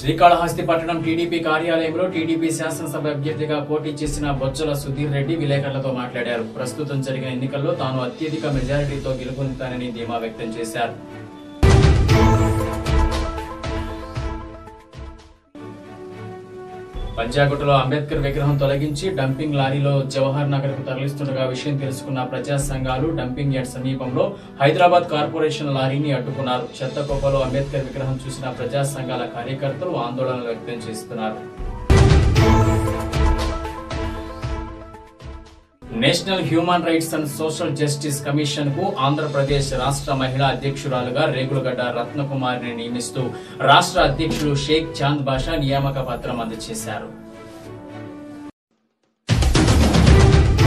శ్రీకాళహస్తి పట్టణం టీడీపీ కార్యాలయంలో టీడీపీ శాసనసభ అభ్యర్థిగా పోటీ చేసిన బొచ్చల సుధీర్ రెడ్డి విలేకరులతో మాట్లాడారు. ప్రస్తుతం జరిగిన ఎన్నికల్లో తాను అత్యధిక మెజారిటీతో గెలుపొందుతానని ధీమా వ్యక్తం చేశారు. పంచాగుట్టలో అంబేద్కర్ విగ్రహం తొలగించి డంపింగ్ లారీలో జవహర్ నగర్కు తరలిస్తుండగా విషయం తెలుసుకున్న ప్రజా సంఘాలు డంపింగ్ యార్డ్ సమీపంలో హైదరాబాద్ కార్పొరేషన్ లారీని అడ్డుకున్నారు. చెత్త అంబేద్కర్ విగ్రహం చూసిన ప్రజా సంఘాల కార్యకర్తలు ఆందోళన వ్యక్తం చేస్తున్నారు. National human rights and social justice కమిషన్కు ఆంధ్రప్రదేశ్ రాష్ట్ర మహిళా అధ్యక్షురాలుగా రేగులగడ్డ రత్నకుమారిని నియమిస్తూ రాష్ట్ర అధ్యక్షులు షేక్ చాంద్ బాషా నియామక పత్రం అందజేశారు.